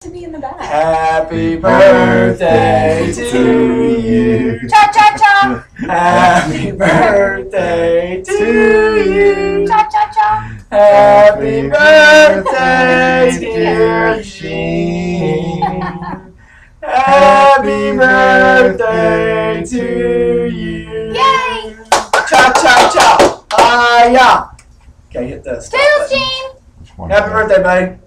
to be in the back. Happy birthday to you. Cha cha cha. Happy birthday to you. Cha cha cha. Happy birthday, dear Gene. Happy birthday to you. Yay! Cha cha cha. Ah, yeah. Okay, hit this. Tails Gene. Happy birthday, buddy.